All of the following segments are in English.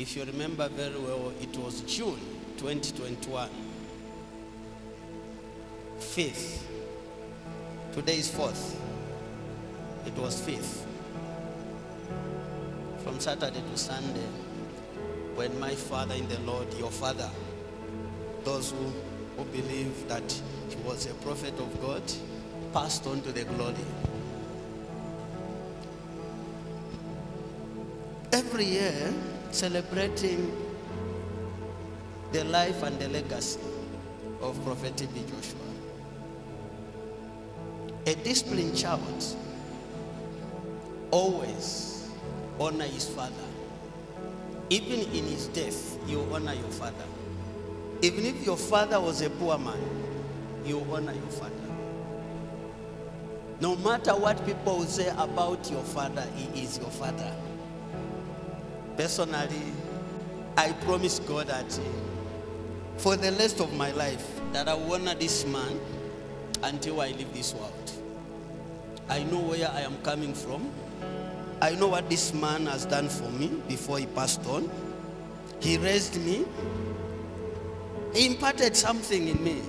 If you remember very well, it was June 2021. 5th. Today is 4th. It was 5th. From Saturday to Sunday, when my father in the Lord, your father, those who, who believe that he was a prophet of God, passed on to the glory. Every year, celebrating the life and the legacy of Prophet TB Joshua. A disciplined child always honor his father. Even in his death, you honor your father. Even if your father was a poor man, you honor your father. No matter what people say about your father, he is your father. Personally, I promise God that uh, for the rest of my life, that I will honor this man until I leave this world. I know where I am coming from. I know what this man has done for me before he passed on. He raised me. He imparted something in me.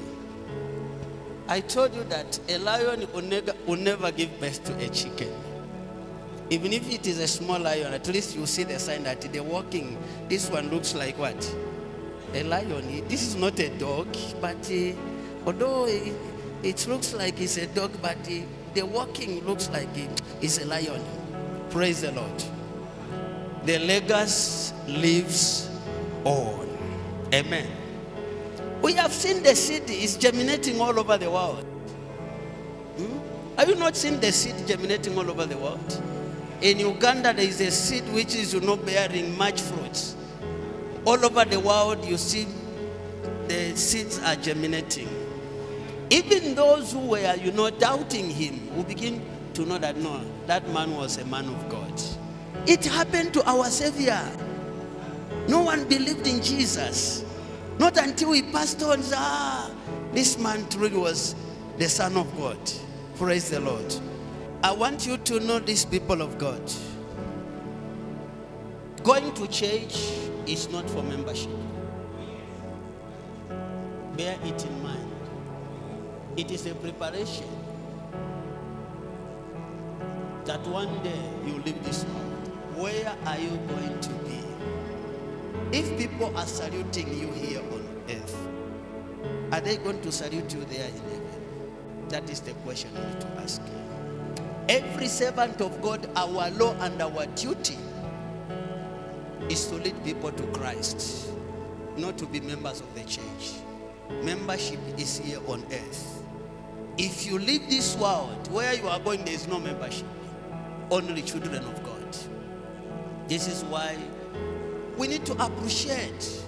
I told you that a lion will never, will never give birth to a chicken. Even if it is a small lion, at least you see the sign that they're walking. This one looks like what? A lion. This is not a dog, but uh, although it, it looks like it's a dog, but uh, the walking looks like it's a lion. Praise the Lord. The legacy lives on. Amen. We have seen the seed is germinating all over the world. Hmm? Have you not seen the seed germinating all over the world? In Uganda, there is a seed which is not bearing much fruits. All over the world, you see the seeds are germinating. Even those who were, you know, doubting him will begin to know that no, that man was a man of God. It happened to our Savior. No one believed in Jesus. Not until he passed on, ah, this man truly was the Son of God. Praise the Lord. I want you to know these people of God. Going to church is not for membership. Bear it in mind. It is a preparation that one day you leave this world. Where are you going to be? If people are saluting you here on earth, are they going to salute you there in heaven? That is the question you need to ask. Every servant of God, our law and our duty is to lead people to Christ, not to be members of the church. Membership is here on earth. If you leave this world, where you are going, there is no membership, only children of God. This is why we need to appreciate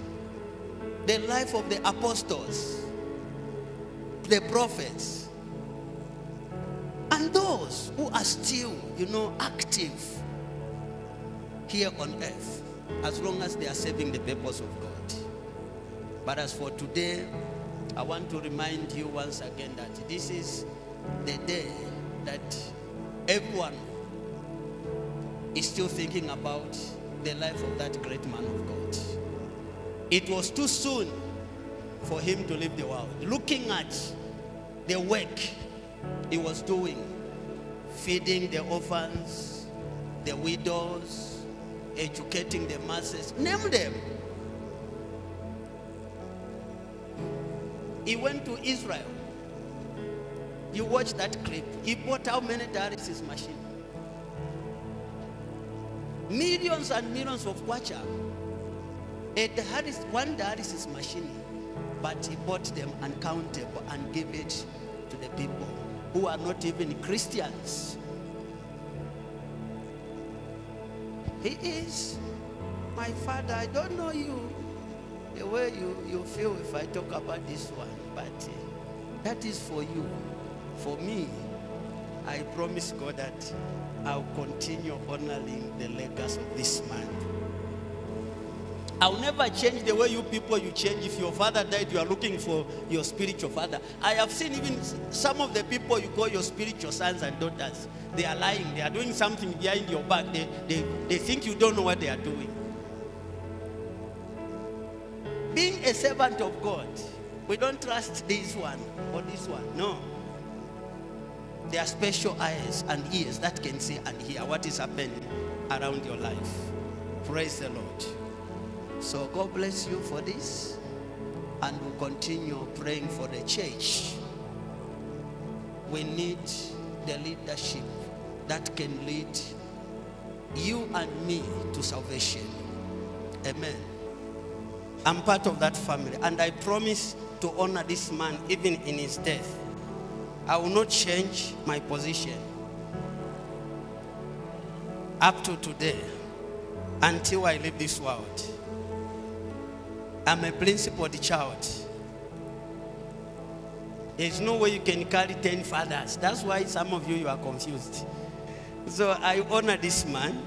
the life of the apostles, the prophets, who are still, you know, active here on earth, as long as they are serving the purpose of God. But as for today, I want to remind you once again that this is the day that everyone is still thinking about the life of that great man of God. It was too soon for him to leave the world. Looking at the work he was doing, feeding the orphans, the widows, educating the masses, name them. He went to Israel. You watch that clip. He bought how many dialysis machine? Millions and millions of kwacha. A dialysis, one dialysis machine, but he bought them uncountable and gave it to the people who are not even Christians. He is my father. I don't know you the way you, you feel if I talk about this one, but uh, that is for you. For me, I promise God that I'll continue honoring the legacy of this man. I'll never change the way you people you change. If your father died, you are looking for your spiritual father. I have seen even some of the people you call your spiritual sons and daughters. They are lying. They are doing something behind your back. They, they, they think you don't know what they are doing. being a servant of God, we don't trust this one or this one. No. There are special eyes and ears that can see and hear what is happening around your life. Praise the Lord. So God bless you for this. And we'll continue praying for the church. We need the leadership that can lead you and me to salvation. Amen. I'm part of that family, and I promise to honor this man even in his death. I will not change my position up to today until I leave this world. I'm a principled child. There's no way you can carry 10 fathers. That's why some of you, you are confused. So I honor this man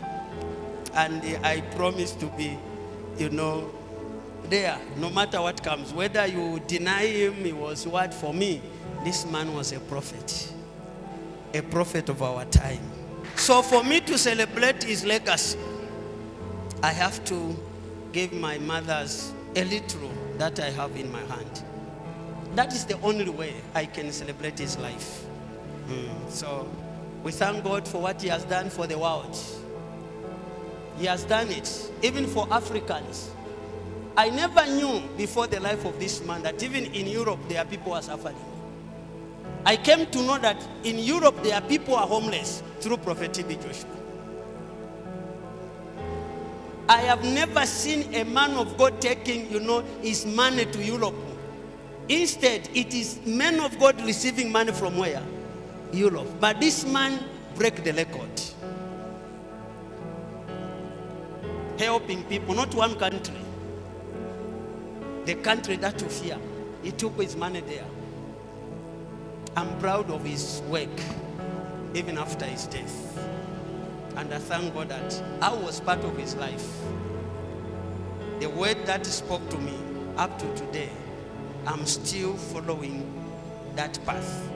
and I promise to be, you know, there no matter what comes. Whether you deny him, he was what for me. This man was a prophet, a prophet of our time. So for me to celebrate his legacy, I have to give my mother's a little that I have in my hand. That is the only way I can celebrate his life. Mm. So we thank God for what he has done for the world. He has done it, even for Africans. I never knew before the life of this man that even in Europe there are people who are suffering. I came to know that in Europe there are people who are homeless through Prophet TB Joshua. I have never seen a man of God taking, you know, his money to Europe. Instead, it is men of God receiving money from where? Europe. But this man break the record. Helping people, not one country. The country that you fear. He took his money there. I'm proud of his work, even after his death. And I thank God that I was part of his life. The word that spoke to me up to today, I'm still following that path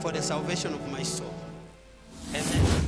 for the salvation of my soul. Amen.